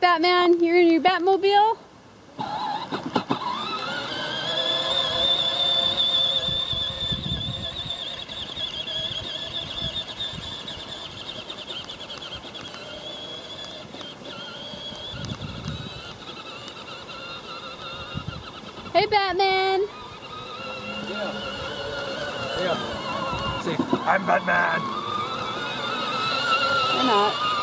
Batman, you're in your Batmobile? Hey, Batman. Yeah. Yeah. See, I'm Batman. Or not.